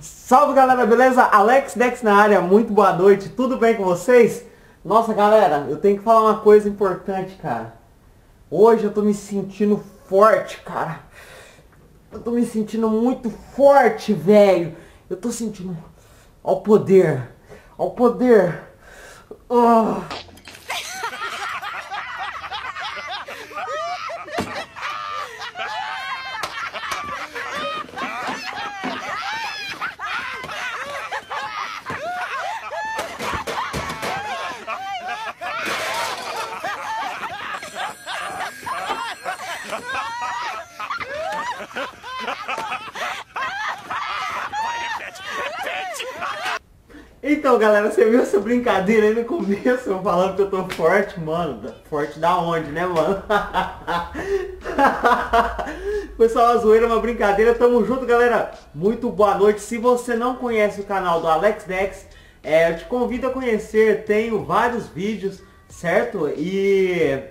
Salve galera, beleza? Alex Dex na área, muito boa noite, tudo bem com vocês? Nossa galera, eu tenho que falar uma coisa importante, cara. Hoje eu tô me sentindo forte, cara. Eu tô me sentindo muito forte, velho. Eu tô sentindo ao poder, ao poder. Oh. Então, galera, você viu essa brincadeira aí no começo, eu falando que eu tô forte, mano. Forte da onde, né, mano? Foi só uma zoeira, uma brincadeira. Tamo junto, galera. Muito boa noite. Se você não conhece o canal do Alex Dex, é, eu te convido a conhecer. Tenho vários vídeos, certo? E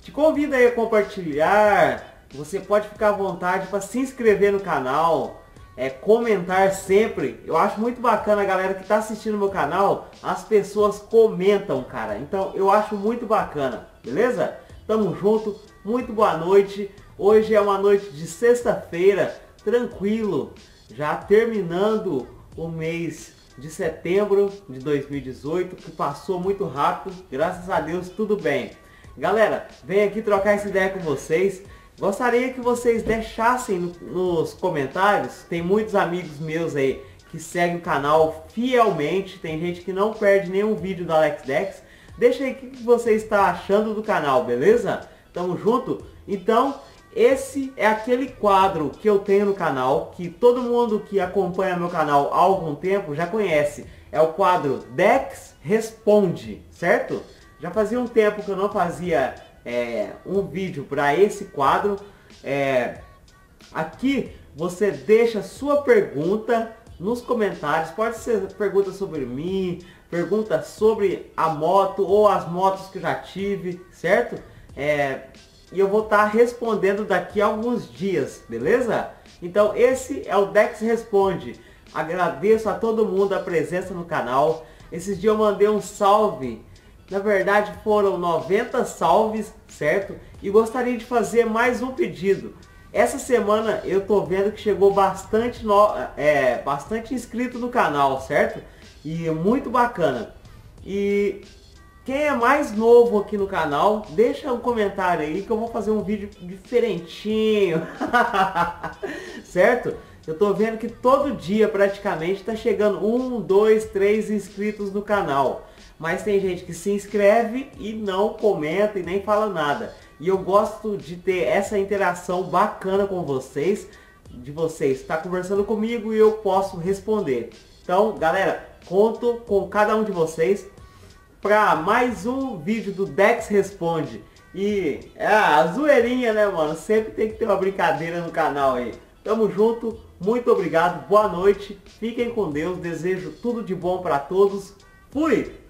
te convido aí a compartilhar. Você pode ficar à vontade para se inscrever no canal é, comentar sempre. Eu acho muito bacana a galera que está assistindo meu canal, as pessoas comentam, cara. Então eu acho muito bacana, beleza? Tamo junto, muito boa noite. Hoje é uma noite de sexta-feira, tranquilo, já terminando o mês de setembro de 2018, que passou muito rápido, graças a Deus tudo bem. Galera, vem aqui trocar essa ideia com vocês. Gostaria que vocês deixassem nos comentários, tem muitos amigos meus aí que seguem o canal fielmente, tem gente que não perde nenhum vídeo do Alex Dex. Deixa aí o que você está achando do canal, beleza? Tamo junto? Então, esse é aquele quadro que eu tenho no canal, que todo mundo que acompanha meu canal há algum tempo já conhece. É o quadro Dex Responde, certo? Já fazia um tempo que eu não fazia é, um vídeo para esse quadro. É, aqui você deixa sua pergunta nos comentários. Pode ser pergunta sobre mim, pergunta sobre a moto ou as motos que já tive, certo? É, e eu vou estar tá respondendo daqui a alguns dias, beleza? Então esse é o Dex Responde. Agradeço a todo mundo a presença no canal. Esses dias eu mandei um salve na verdade foram 90 salves, certo? E gostaria de fazer mais um pedido. Essa semana eu tô vendo que chegou bastante, no, é, bastante inscrito no canal, certo? E muito bacana. E quem é mais novo aqui no canal, deixa um comentário aí que eu vou fazer um vídeo diferentinho. certo? Eu tô vendo que todo dia praticamente tá chegando um, dois, três inscritos no canal mas tem gente que se inscreve e não comenta e nem fala nada. E eu gosto de ter essa interação bacana com vocês, de vocês estar tá conversando comigo e eu posso responder. Então, galera, conto com cada um de vocês para mais um vídeo do Dex Responde. E é a zoeirinha, né, mano? Sempre tem que ter uma brincadeira no canal aí. Tamo junto, muito obrigado, boa noite, fiquem com Deus, desejo tudo de bom para todos. Fui!